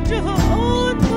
最后哦